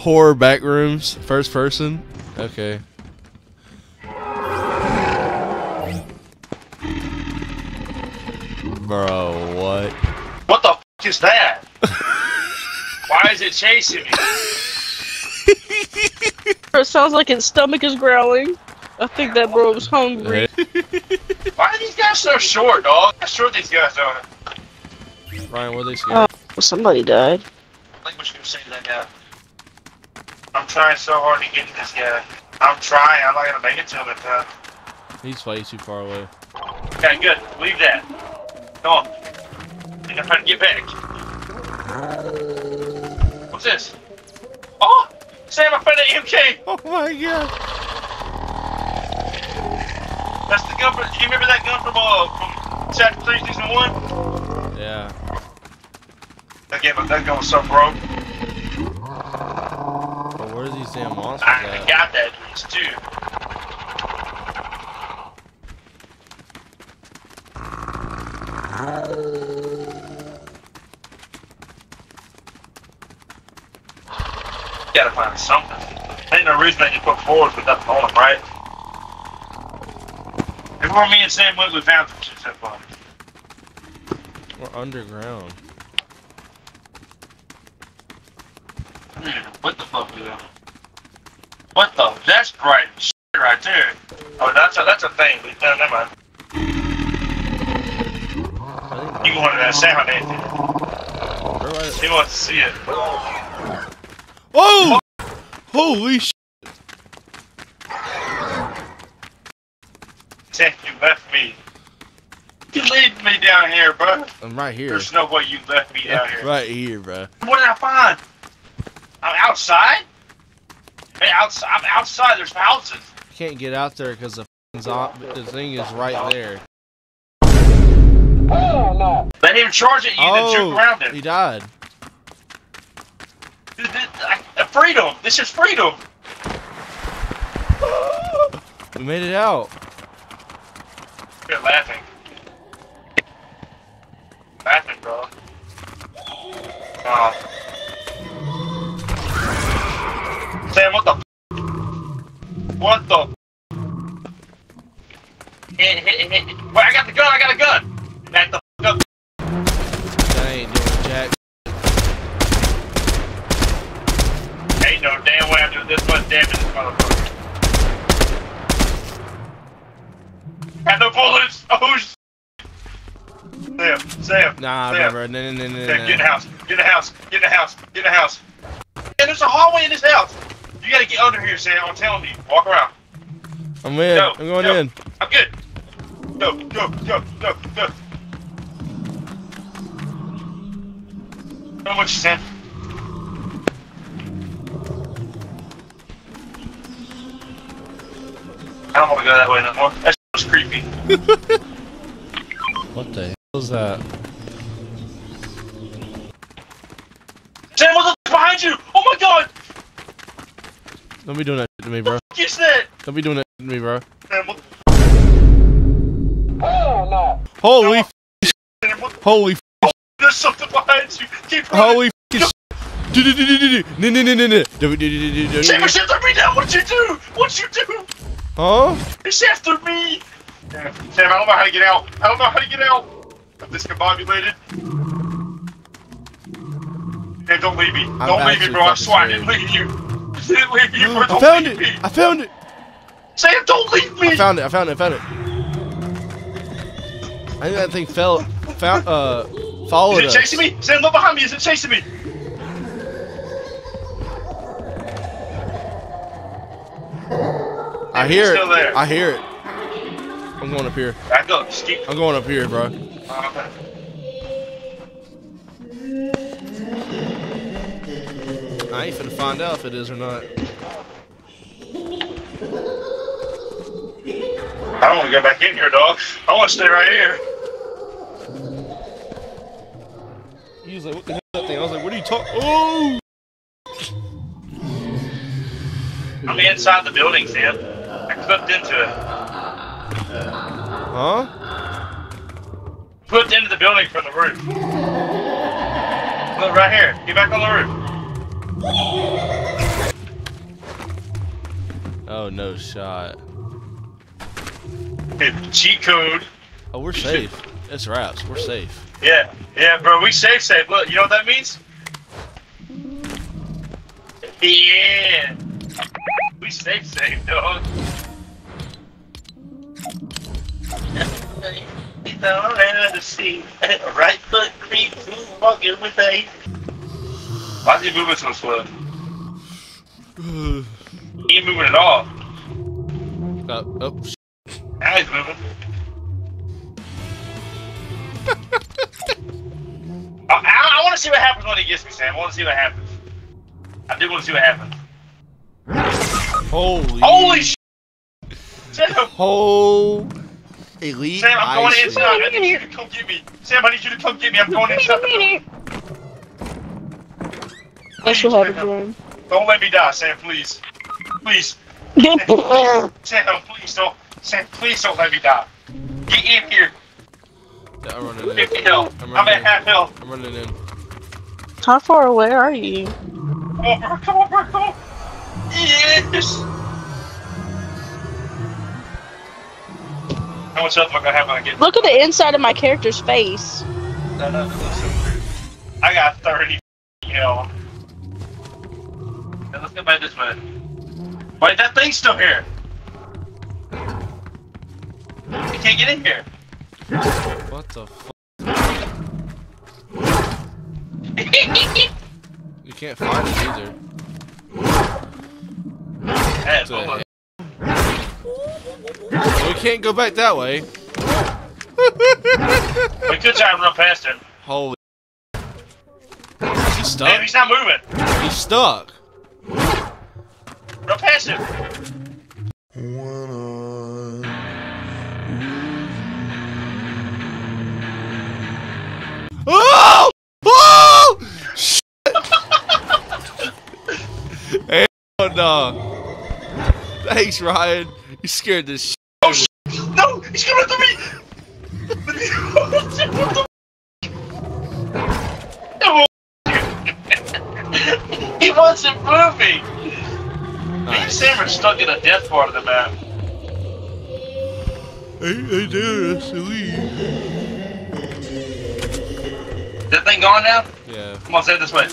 Horror Backrooms, first person. Okay. Bro, what? What the f is that? Why is it chasing me? It sounds like its stomach is growling. I think that bro was hungry. Why are these guys so short, dog? How short these guys are. Ryan, what are they scared? Oh, somebody died. I think we should go say to that guy. I'm trying so hard to get to this guy. I'm trying. I'm not gonna make it to him in time. He's way too far away. Okay, good. Leave that. Come on. I'm gonna try to get back. What's this? Oh! Sam, I found an MK! Oh my god. That's the gun from. Do you remember that gun from uh from Chapter 3 Season 1? Yeah. That game that gun was so broke. These damn monsters I at? Ah, got that piece too. Gotta find something. Ain't no reason they can put forward with nothing on them, right? Everywhere me and Sam went, we found some shit so far. We're underground. What the fuck is that? What the? That's bright shit right there. Oh, that's a that's a thing. We no, never mind. You wanted that sound, ain't you? think we're right- He wants to see it. Oh! Holy sh! Sam, you left me. You leave me down here, bro. I'm right here. There's no way you left me down here. right here, bro. What did I find? I'm outside. Hey, outside. I'm outside. There's houses. Can't get out there because the the thing is right there. Let him charge at you, then juke around Oh, him. he died. I- uh, Freedom. This is freedom. We made it out. Quit laughing. Laughing, bro. Oh. Sam, what the? f- What the? f- Hit, hit, hit. Wait, I got the gun. I got a gun. Back the f- up. That ain't doing jack. Ain't no damn way I'm doing this much damage, this motherfucker. Got no bullets. Oh, sh- Sam, Sam. Nah, Sam. bro. No, no, no, no, Sam, get in the house. Get in the house. Get in the house. Get in the house. And there's a hallway in this house. You gotta get under here, Sam. I'm telling you. Walk around. I'm in. Go, I'm going go. in. I'm good. Go, go, go, go, go. How much, Sam? I don't want to go that way no more. That was creepy. What the hell is that? Sam, what the f- behind you? Oh my god! Don't be doing that to me, bro. Is that? Don't be doing that to me, bro. What Holy, f- holy, f- There's something behind you. Keep running. holy. f- Do do do do do do. No no no no no. Do do do do do Sam, do. it's after me now. What'd you do? What'd you do? Huh? It's after me. Sam, Sam, I don't know how to get out. I don't know how to get out. I'm discombobulated. Sam, don't leave me. I'm don't leave me, bro. I swear I didn't leave you. I didn't leave you. I found it. me. I found it. Sam, don't leave me. I found it. I found it. I found it. I think that thing fell. Found. Uh. Followed Is it us. chasing me? Sam, look behind me. Is it chasing me? I hear it. still there. I hear it. I'm going up here. Back up. Just keep. I'm going up here, bro. Okay. I ain't finna find out if it is or not. I don't want to go back in here, dog. I want to stay right here. He was like, "What the hell is that thing?" I was like, "What are you talking?" Oh! I'm inside the building, Sam. I clipped into it. Huh? Clipped into the building from the roof. Look right here. Get back on the roof. Oh no shot. It's Cheat code. Oh, we're safe. It's wraps. We're safe. Yeah, yeah, bro. We safe, safe. Look, you know what that means? Yeah. We safe, safe, dog. Don't let us see. Right foot creeps, walking with a. Why is he moving so slow? He ain't moving at all. Oh, oh sh- Now he's moving. I, I, I want to see what happens when he gets me, Sam. I want to see what happens. I do want to see what happens. holy. Holy sh! Sam, Whole elite Sam, I'm going ice inside. I need you to come get me. Sam, I need you to come get me. I'm going inside. That's what happened, Jordan. Don't let me die, Sam, please. Please. Sam, please don't. Sam, please don't let me die. Get in here. Yeah, I'm running in. 50 health. I'm I'm at half health. I'm running in. How far away are you? Come on, bro. Come on, bro. Come on. Yes. How much health am I gonna have when I get? Look at the inside of my character's face. No, no, no, I got 30 health. Let's go back this way. Wait, that thing's still here. We can't get in here. What the fuck? You can't find it either. Hey, It's a- hold on. we can't go back that way. we could try and run past him. Holy. Is he Damn, stuck? he's not moving. He's stuck. Past him. Oh! Oh! Shit! Hell no. Thanks, Ryan. You scared the shit. Oh, sh- no, he's coming after me. he wasn't moving. Me and Nice. Sam are stuck in a death part of the map. Hey, hey, there, that's the lead. That thing gone now? Yeah. Come on, say it this way.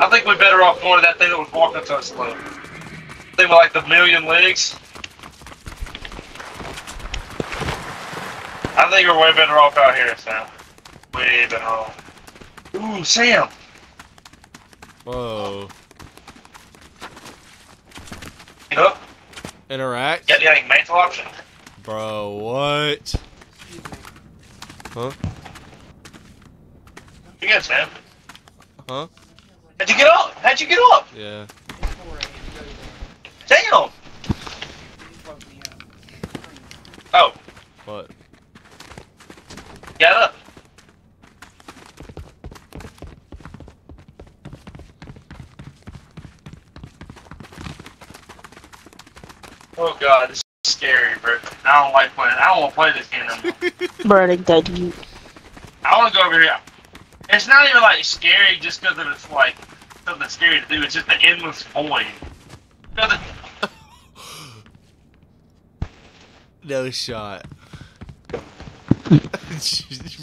I think we're better off going to that thing that was walking so slow. Thing with like the million legs. I think we're way better off out here, Sam. Way better off. Ooh, Sam. Whoa. You Interact? Yeah, the mantle option. Bro, what? Huh? You good, Sam? Huh? How'd you get up? How'd you get up? Yeah. Damn. Oh, What? got up. Oh god, this is scary, bro. I don't like playing. I don't want to play this game no more. Burning dead you. I want to go over here. It's not even like scary just because it's like something scary to do. It's just the endless void. You know, the- No shot.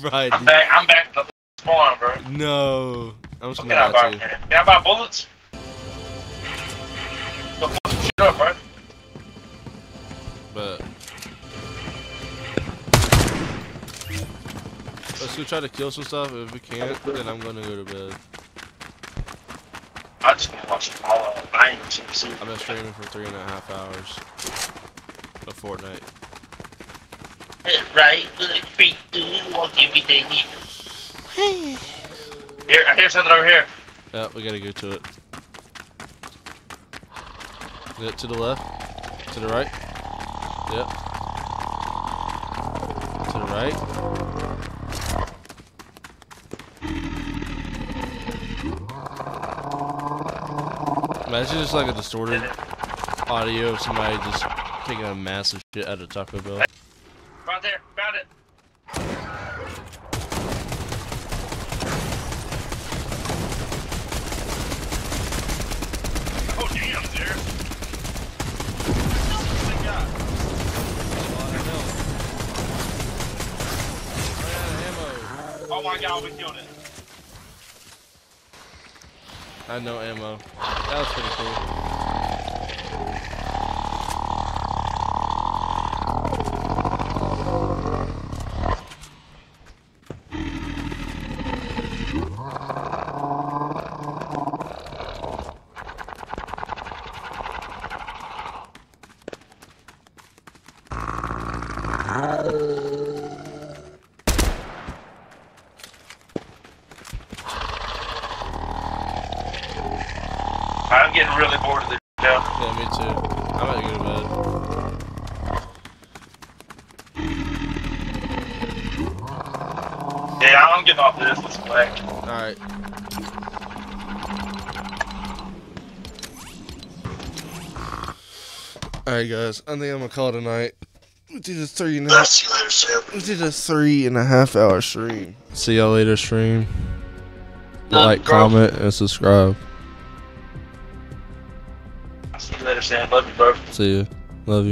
right. I'm back. I'm back to the spawn, bro. No. I'm just What gonna can I buy? you. Can I buy bullets? Go fuck some shit up, bro. But let's go try to kill some stuff. If we can't, then I'm gonna go to bed. I just want to watch it all of I ain't seen. I've been streaming for three and a half hours of Fortnite. Right, freak, dude, won't give me the Here, I hear something over here. Yeah, we gotta go to it. Is it to the left? To the right? Yep. To the right? Imagine just like a distorted audio of somebody just taking a massive shit out of Taco Bell. Right there, found it. Oh damn, there. I no ammo. That was pretty cool. I'm getting really bored of this now. Yeah, me too. I'm about to go to bed. Yeah, I'm getting off this. This is whack. Alright. Alright guys, I think I'm gonna call it a night. We did a three and a half see you later, Sam. we did a three and a half hour stream. See y'all later stream. Like, comment, and subscribe. Sam. Love you, bro. See ya. Love you.